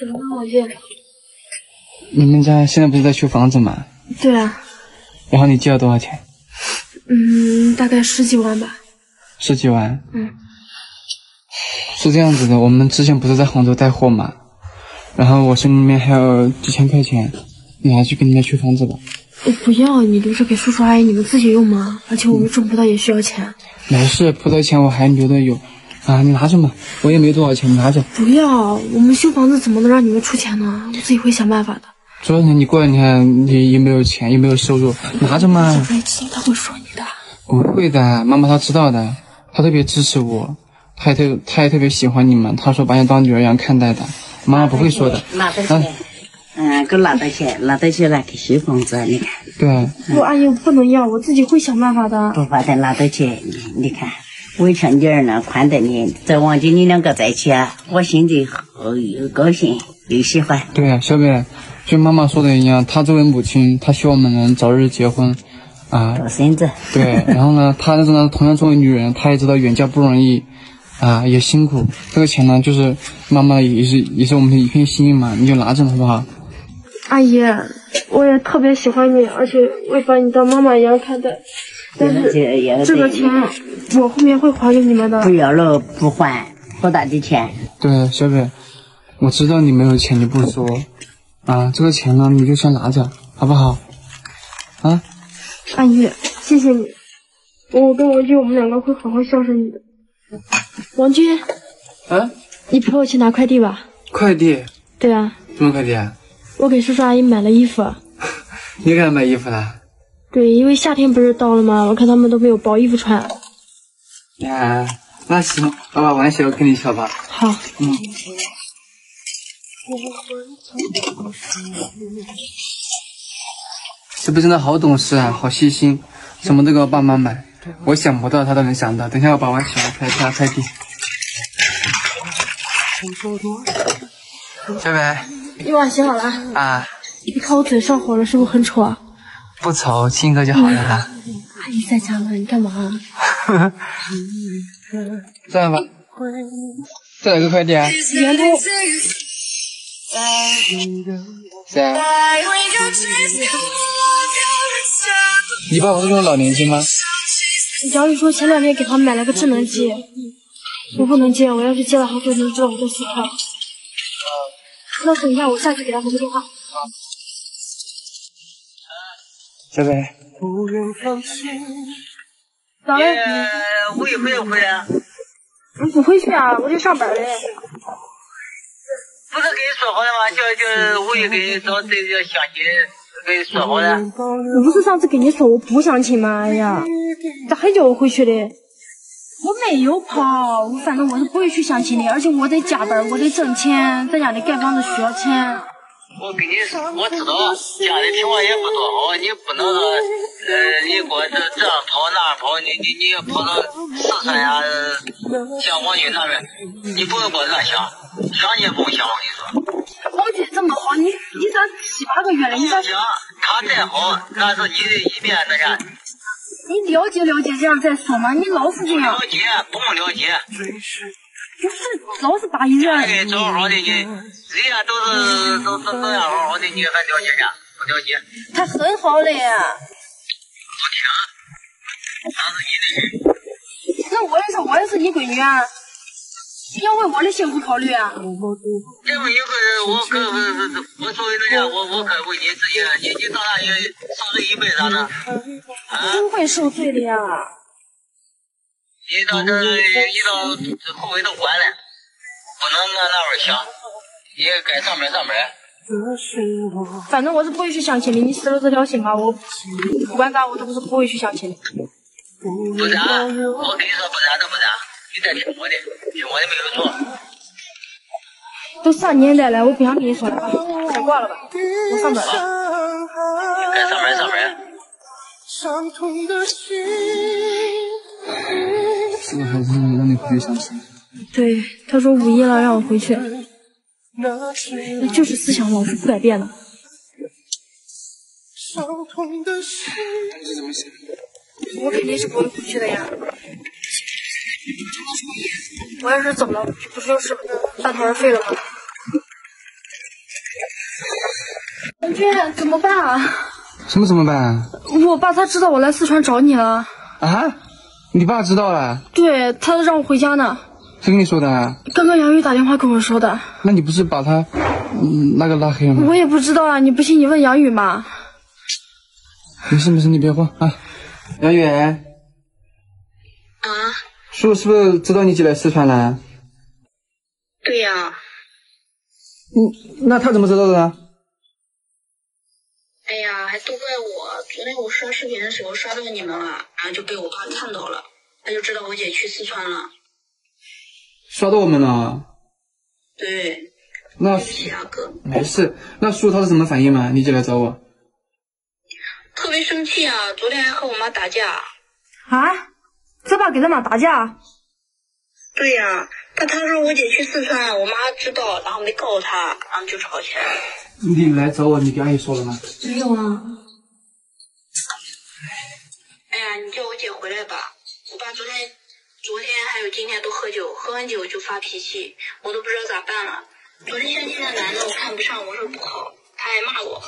怎么了，王俊？你们家现在不是在修房子吗？对啊。然后你借了多少钱？嗯，大概十几万吧。十几万？嗯。是这样子的，我们之前不是在杭州带货嘛，然后我手里面还有几千块钱，你拿去给你们修房子吧。我不要，你留着给叔叔阿姨你们自己用嘛。而且我们种葡萄也需要钱。没事，葡萄钱我还留着有。啊，你拿着嘛，我也没多少钱，你拿着。不要，我们修房子怎么能让你们出钱呢？我自己会想办法的。主要你过两天你也没有钱，也没有收入，拿着嘛。小白痴，他会说你的。不会的，妈妈她知道的，她特别支持我，她也特她也特别喜欢你们，她说把你当女儿一样看待的，妈妈不会说的。拿着钱，嗯，给拿着钱，拿着钱来给修房子，你看。对。不阿姨我不能要，我自己会想办法的。不怕的，拿的钱，你看。我像你儿那宽待你，在望见你两个在一起啊，我心里又高兴又喜欢。对啊，小北，就妈妈说的一样，她作为母亲，她希望我们能早日结婚，啊，找孙子。对，然后呢，她呢，同样作为女人，她也知道远嫁不容易，啊，也辛苦。这个钱呢，就是妈妈也是也是我们的一片心意嘛，你就拿着好不好？阿姨，我也特别喜欢你，而且我也把你当妈妈一样看待。但是这个钱我后面会还给你们的。不要了，不还，多大的钱。对，小北，我知道你没有钱，你不说，啊，这个钱呢，你就先拿着，好不好？啊，阿姨，谢谢你，我跟王军，我们两个会好好孝顺你的。王军，啊，你陪我去拿快递吧。快递？对啊。什么快递啊？我给叔叔阿姨买了衣服。你给他买衣服了？对，因为夏天不是到了吗？我看他们都没有薄衣服穿。呀，那行，我把玩笑给你瞧吧。好。嗯。是不是真的好懂事啊？好细心，什么都给我爸妈买。我想不到他都能想到。等下我把碗洗了，开开快递。小北，你碗洗好了。啊。你看我嘴上火了，是不是很丑啊？不愁，亲一个就好了啦。阿姨在家吗，你干嘛？这样吧，再来个快递啊。圆通。谁？你爸不是用老年机吗？杨宇说前两天给他买了个智能机，我不能接，我要是接了，他就能知道我在死他。那等一下，我下去给他回个电话。小北，咋了？回回不回来？我不回去啊，我得上班嘞。不是跟你说好的吗？叫叫五一给你找这个相亲，跟你说好的。我不是上次跟你说我不相亲吗？哎呀，咋还叫我回去嘞？我没有跑，我反正我是不会去相亲的，而且我得加班，我得挣钱，在家里盖房子需要钱。我跟你说，我知道家里情况也不多好，你不能说，呃，你给我这这样跑那样跑，你你你跑到四川呀，像王军那边，你不能给我乱想，想你也不用想，我跟你说。王军这么好，你你这七八个月了，你咋。想他再好，那是你一面那啥。你了解了解这样再说嘛，你老是这样。了解，不用了解。不是老是把人。哎，找好的你，人家都是都都都样好好的，你还了解啥？不了解。他很好嘞。不听，他是你的人。那我也是，我也是你闺女啊。你要为我的幸福考虑啊。这么一个，我可我我作为人家，我我可为你自己，你你到大也受罪一辈子呢。不会受罪的呀。你到这遇到后悔都晚了，不能按那会想，你该上班上班。反正我是不会去相亲的，你死了这条心吧，我不管咋我都不是不会去相亲的。不然，我跟你说不然都不然，你再听我的，听我的没有错。都啥年代了，我不想跟你说了啊，先挂了吧，我上班了。该上班上班。是不是还是让你回去相亲？对，他说五一了让我回去，那就是思想老是不改变的。我肯定是不会回去的呀。我要是走了，不就是半途而废了吗？杨军，怎么办啊？什么怎么办？我爸他知道我来四川找你了。啊？你爸知道了？对他让我回家呢。谁跟你说的？刚刚杨宇打电话跟我说的。那你不是把他嗯那个拉黑了吗？我也不知道啊，你不信你问杨宇嘛。没事没事，你别慌啊。杨宇。啊。叔是不是知道你姐来四川了？对呀。嗯，那他怎么知道的呢？哎呀，还都怪我！昨天我刷视频的时候刷到你们了，然后就被我爸看到了，他就知道我姐去四川了。刷到我们了？对。那没事。那叔他是什么反应嘛？你姐来找我。特别生气啊！昨天还和我妈打架。啊？他爸给他妈打架？对呀，但他说我姐去四川，我妈知道，然后没告诉他，然后就吵起来了。你来找我，你跟阿姨说了吗？没有啊。哎呀，你叫我姐回来吧。我爸昨天、昨天还有今天都喝酒，喝完酒就发脾气，我都不知道咋办了。昨天相亲的男的我看不上，我说不好，他还骂我。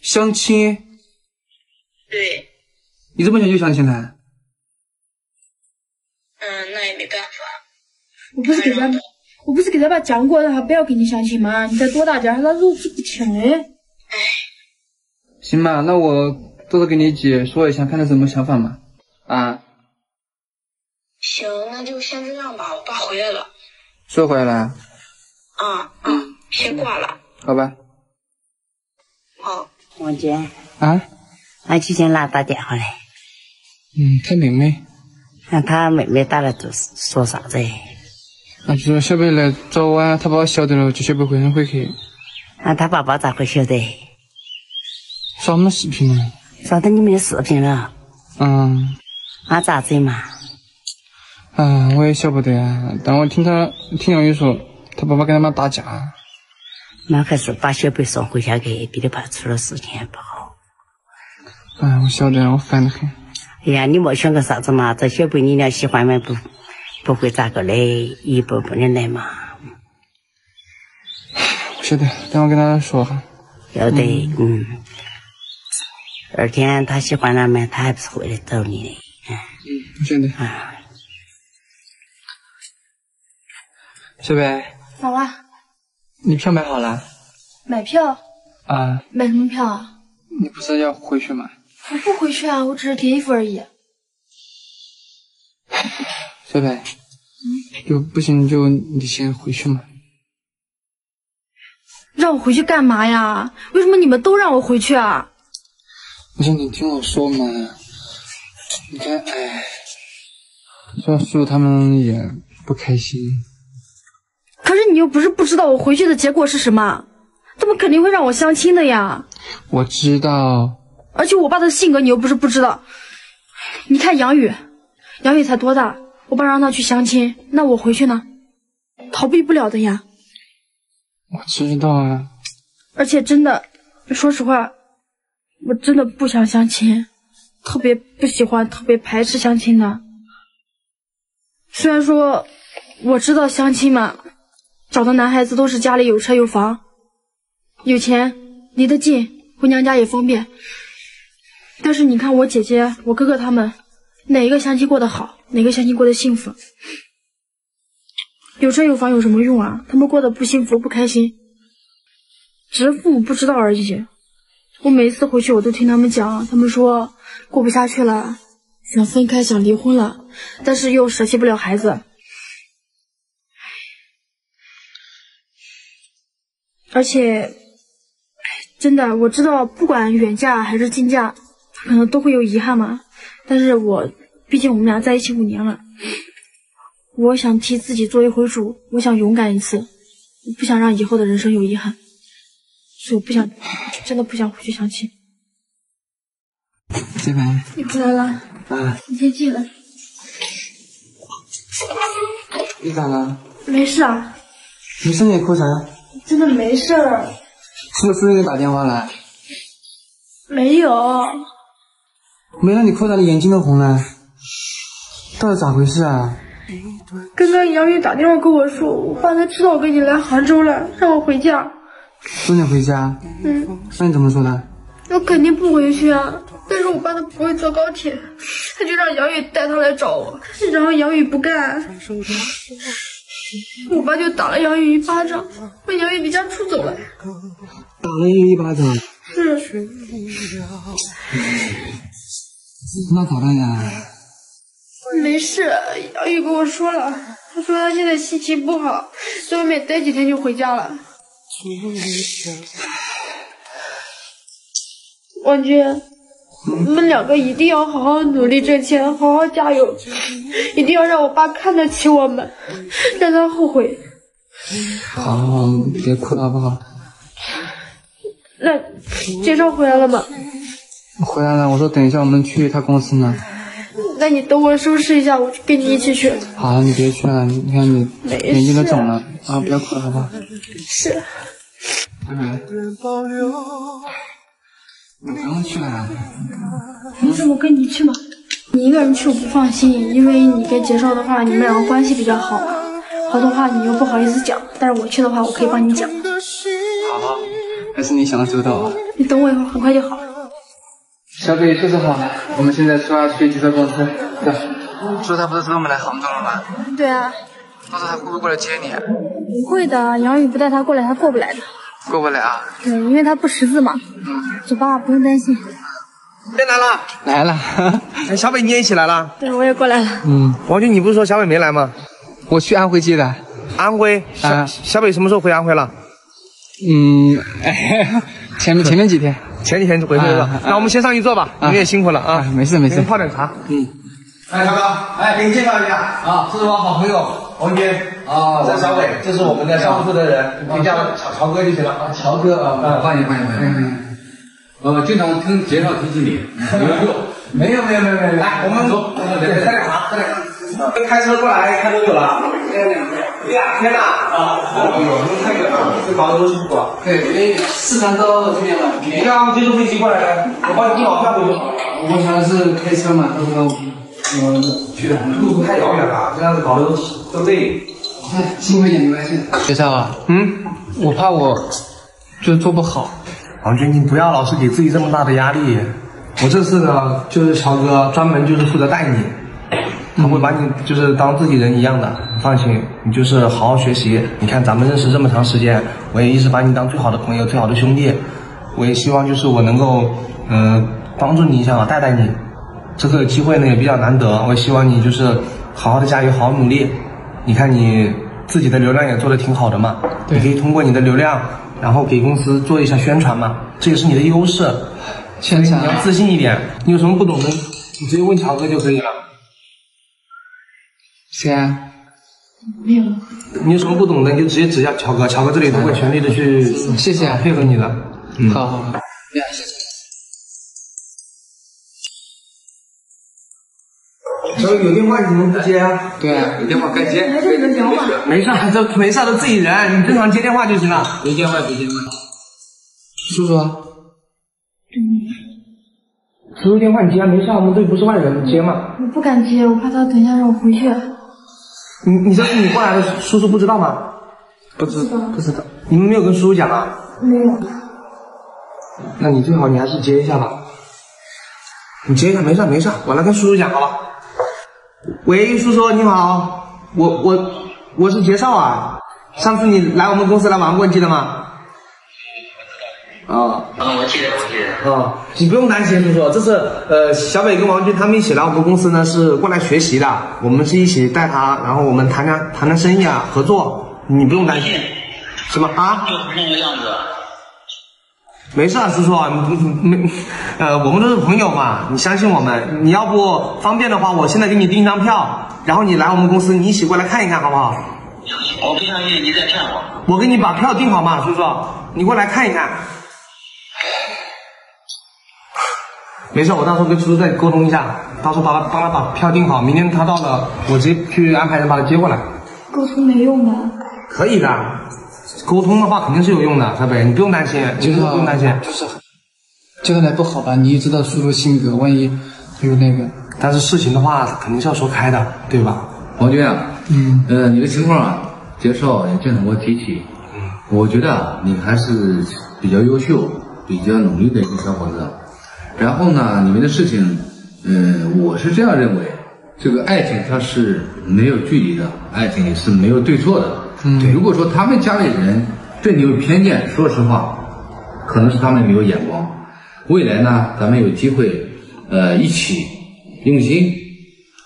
相亲？对。你这么想就相亲了？嗯，那也没办法。我不是给他，我不是给他爸讲过，让他不要跟你相亲吗？你才多大点，他都是不听的。哎。行吧，那我到时候跟你姐说一下，看他什么想法嘛。啊。行，那就先这样吧。我爸回来了。说回来了。啊啊，先挂了。好吧。好。王姐。啊。俺去见哪打电话嘞？嗯，他妹妹。那他妹妹打来都说啥子？那就说小白来找我啊，他爸爸晓得了，就小白会很回去。那他爸爸咋会晓得？刷我们视频了。刷到你们的视频了。嗯。那咋整嘛？啊，我也晓不得啊，但我听他听杨宇说，他爸爸跟他妈打架。那还是把小白送回家去，别的怕出了事情不好。哎，我晓得，我烦得很。哎呀，你莫想个啥子嘛，这小白你俩喜欢吗，不不会咋个的，一步步的来嘛。我晓得，等我跟他说哈。要得，嗯。二天他喜欢了嘛，他还不是会来找你的。嗯，我晓得。啊。小北。咋啦？你票买好了？买票？啊。买什么票啊？你不是要回去吗？我不回去啊，我只是叠衣服而已。小贝，嗯，就不行就你先回去嘛。让我回去干嘛呀？为什么你们都让我回去啊？不是你听我说嘛，你看，哎，叔叔他们也不开心。可是你又不是不知道我回去的结果是什么。他们肯定会让我相亲的呀！我知道，而且我爸的性格你又不是不知道。你看杨宇，杨宇才多大，我爸让他去相亲，那我回去呢？逃避不了的呀。我知道啊。而且真的，说实话，我真的不想相亲，特别不喜欢，特别排斥相亲的。虽然说我知道相亲嘛，找的男孩子都是家里有车有房。有钱，离得近，回娘家也方便。但是你看我姐姐、我哥哥他们，哪一个相亲过得好？哪个相亲过得幸福？有车有房有什么用啊？他们过得不幸福、不开心，只是父母不知道而已。我每次回去，我都听他们讲，他们说过不下去了，想分开，想离婚了，但是又舍弃不了孩子。而且。真的，我知道，不管远嫁还是近嫁，可能都会有遗憾嘛。但是我，毕竟我们俩在一起五年了，我想替自己做一回主，我想勇敢一次，我不想让以后的人生有遗憾，所以我不想，真的不想回去相亲。这边你回来了，啊，你先进来。你咋了？没事啊。没事，你哭啥呀？真的没事儿。是不是给你打电话了？没有。没让你哭啥？你眼睛都红了，到底咋回事啊？刚刚杨宇打电话跟我说，我爸他知道我跟你来杭州了，让我回家，送你回家。嗯。那你怎么说的？我肯定不回去啊！但是我爸他不会坐高铁，他就让杨宇带他来找我，然后杨宇不干，我爸就打了杨宇一巴掌，把杨宇离家出走了。打了杨宇一巴掌？是。那咋办呀？没事，杨玉跟我说了，他说他现在心情不好，在外面待几天就回家了。王军，你们两个一定要好好努力挣钱，好好加油，一定要让我爸看得起我们，让他后悔。好，别哭了好不好？那介绍回来了吗？回来了，我说等一下我们去他公司呢。那你等我收拾一下，我跟你一起去。好，你别去了，你看你眼睛都肿了啊！不要哭了好不好？是。拜拜。你不用去了。没事，我跟你去嘛。你一个人去我不放心，因为你跟杰少的话，你们两个关系比较好，好多话你又不好意思讲。但是我去的话，我可以帮你讲。好，还是你想的周到啊。你等我一会儿，很快就好。小北收拾好了，我们现在出发去汽车公司。走。说他不是说我们来杭州了吗？对啊。到时候他会不会过来接你？不会的，杨宇不带他过来，他过不来的。过不来啊？对，因为他不识字嘛。嗯。走吧，不用担心。别来了，来了。哎，小北你也一起来了？对，我也过来了。嗯。王军，你不是说小北没来吗？我去安徽接的。安徽？啊。小北什么时候回安徽了？嗯，前面前面几天。前几天就回去了。那我们先上去坐吧，你也辛苦了啊。没事没事。泡点茶。嗯。哎，小哥，哎，给你介绍一下啊，这是我好朋友王军啊，这小伟，这是我们的销售部的人，你叫乔乔哥就行了啊。乔哥啊，欢迎欢迎欢迎。呃，经常听介绍提起你，没有没有没有没有。来，我们走，喝点茶，喝点茶。跟开车过来看多久了？两天了啊！哎呦，你看这这搞得多辛苦啊！对，因为四川到这边了，你要接坐飞机过来的，我帮你订好票就好了。我想的是开车嘛，到时候嗯去的路途太遥远了，这样子搞得都累。辛苦一点没关系。学校啊，嗯，我怕我就是做不好。王军，你不要老是给自己这么大的压力。我这次呢，就是乔哥专门就是负责带你。他会把你就是当自己人一样的，放心，你就是好好学习。你看咱们认识这么长时间，我也一直把你当最好的朋友、最好的兄弟。我也希望就是我能够，嗯，帮助你一下，带带你。这个机会呢也比较难得，我也希望你就是好好的加油，好好努力。你看你自己的流量也做的挺好的嘛，你可以通过你的流量，然后给公司做一下宣传嘛，这也是你的优势。你要自信一点，你有什么不懂的，你直接问乔哥就可以了。谁啊？没有。你有什么不懂的，你就直接指一下乔哥，乔哥这里都会全力的去，谢谢配合你的。嗯，好好好。小伟有电话你怎么不接啊？对啊，有电话该接。没事，你们聊嘛。没事，这没事都自己人，你正常接电话就行了。别见外，别见外。叔叔。叔叔电话你接啊，没事，我们这里不是外人，接嘛。我不敢接，我怕他等一下让我回去。你你这是你过来的，叔叔不知道吗？不知道不知道。你们没有跟叔叔讲啊？没有。那你最好你还是接一下吧。你接一下，没事没事，我来跟叔叔讲好吧。喂，叔叔你好，我我我是杰少啊。上次你来我们公司来玩过，你记得吗？哦，啊，我记得，我记得。啊，你不用担心，叔叔，这是呃小北跟王军他们一起来我们公司呢，是过来学习的。我们是一起带他，然后我们谈谈谈谈生意啊，合作。你不用担心。什么啊？就是那个样子。没事啊，叔叔，没呃，我们都是朋友嘛，你相信我们。你要不方便的话，我现在给你订一张票，然后你来我们公司，你一起过来看一看，好不好？我不相信你在骗我。我给你把票订好嘛，叔叔，你过来看一看。没事，我到时候跟叔叔再沟通一下，到时候把他帮他把票订好，明天他到了，我直接去安排人把他接过来。沟通没用的。可以的，沟通的话肯定是有用的，小北，你不用担心，就是不用担心。就是接下来不好吧？你也知道叔叔性格，万一有那个……但是事情的话肯定是要说开的，对吧？王军啊，嗯，呃，你的情况啊，接受也经常给我提起，嗯，我觉得啊，你还是比较优秀、比较努力的一个小伙子。然后呢，你们的事情，嗯，我是这样认为，这个爱情它是没有距离的，爱情也是没有对错的。嗯，如果说他们家里人对你有偏见，说实话，可能是他们没有眼光。未来呢，咱们有机会，呃，一起用心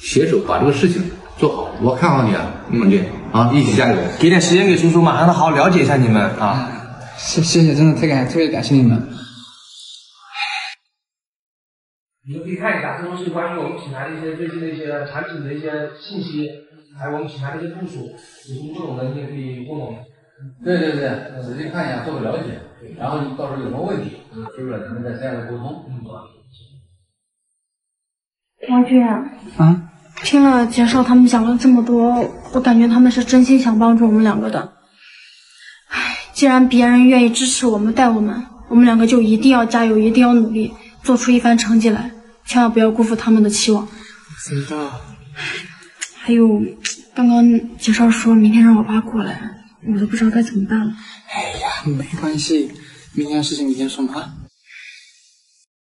携手把这个事情做好。我看好你啊，孟俊啊，一起加油！给点时间给叔叔嘛，让他好好了解一下你们啊。谢谢谢，真的太感特别感谢你们。你们可以看一下，这都是关于我们品牌的一些最近的一些产品的一些信息，还有我们品牌的一些部署。有什么不懂的，你也可以问我们。对对对，仔细看一下，做个了解，然后你到时候有什么问题，是不是咱们再这样的沟通？嗯。王军，啊，听了杰少他们讲了这么多，我感觉他们是真心想帮助我们两个的。唉，既然别人愿意支持我们、带我们，我们两个就一定要加油，一定要努力，做出一番成绩来，千万不要辜负他们的期望。知道。还有，刚刚介绍说明天让我爸过来，我都不知道该怎么办了。哎呀，没关系，明天的事情明天说嘛。